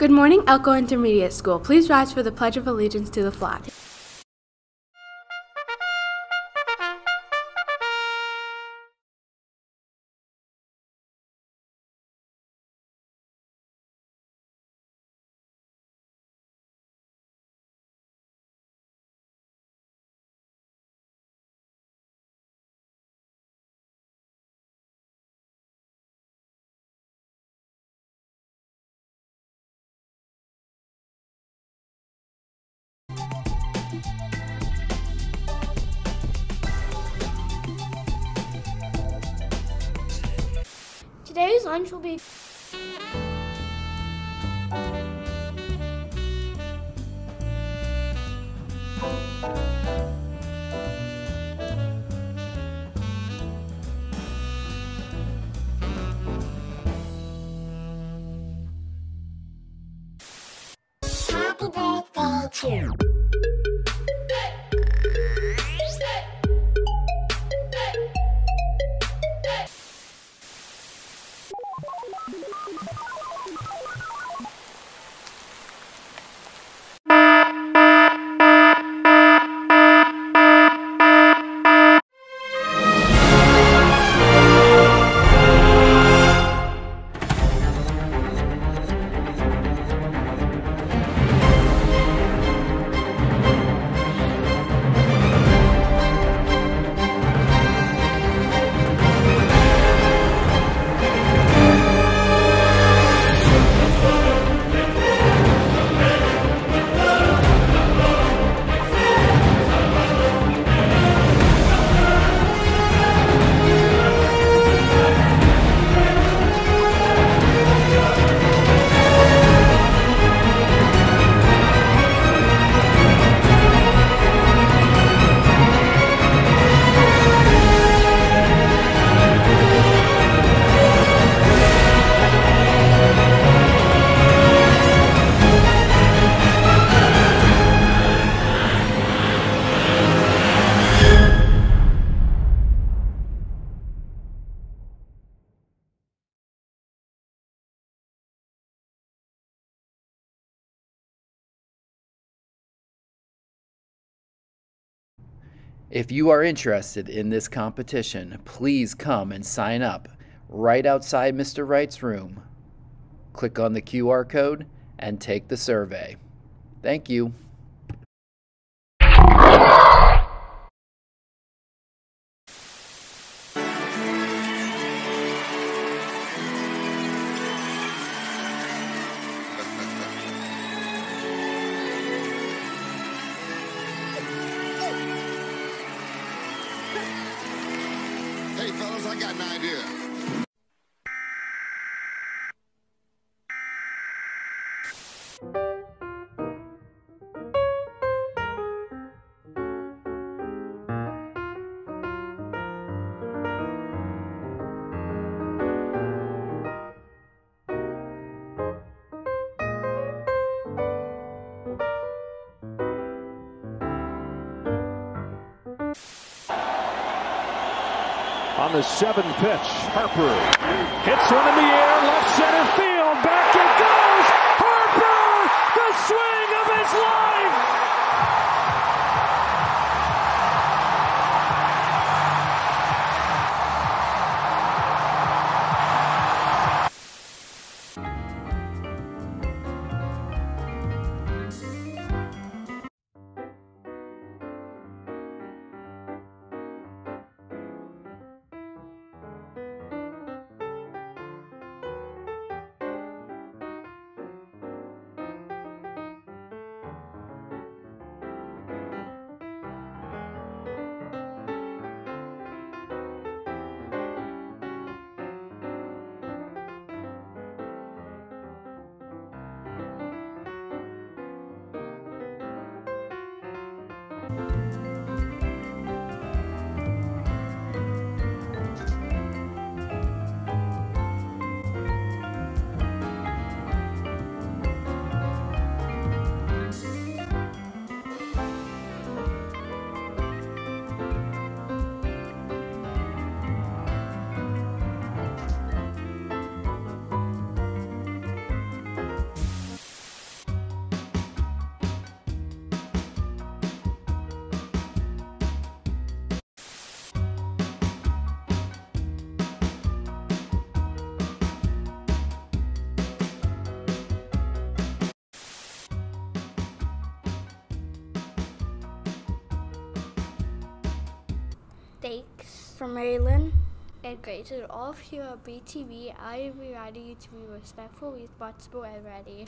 Good morning, ELCO Intermediate School. Please rise for the Pledge of Allegiance to the flag. Today's lunch will be Happy birthday to If you are interested in this competition, please come and sign up right outside Mr. Wright's room. Click on the QR code and take the survey. Thank you. Fellas, I got an idea. On the seventh pitch, Harper hits one in the air, left center field, Thanks. From Marilyn. And great to all of you at BTV. I will be ready to be respectful, responsible, and ready.